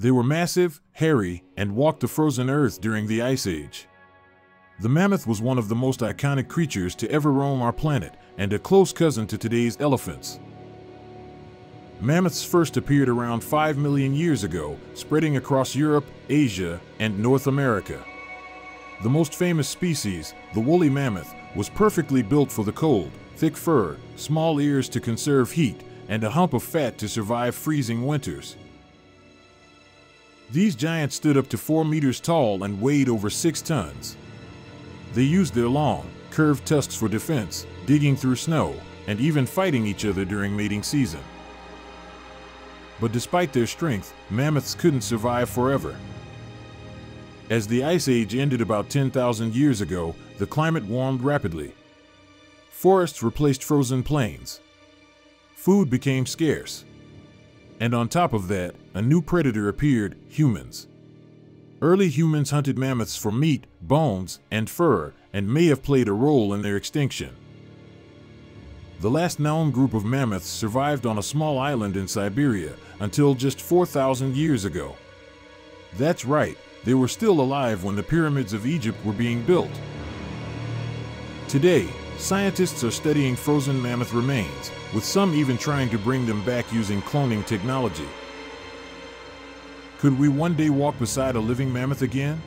They were massive, hairy, and walked the frozen earth during the Ice Age. The mammoth was one of the most iconic creatures to ever roam our planet and a close cousin to today's elephants. Mammoths first appeared around 5 million years ago, spreading across Europe, Asia, and North America. The most famous species, the woolly mammoth, was perfectly built for the cold, thick fur, small ears to conserve heat, and a hump of fat to survive freezing winters. These giants stood up to 4 meters tall and weighed over 6 tons. They used their long, curved tusks for defense, digging through snow, and even fighting each other during mating season. But despite their strength, mammoths couldn't survive forever. As the Ice Age ended about 10,000 years ago, the climate warmed rapidly. Forests replaced frozen plains. Food became scarce. And on top of that, a new predator appeared humans. Early humans hunted mammoths for meat, bones, and fur, and may have played a role in their extinction. The last known group of mammoths survived on a small island in Siberia until just 4,000 years ago. That's right, they were still alive when the pyramids of Egypt were being built. Today, scientists are studying frozen mammoth remains, with some even trying to bring them back using cloning technology. Could we one day walk beside a living mammoth again?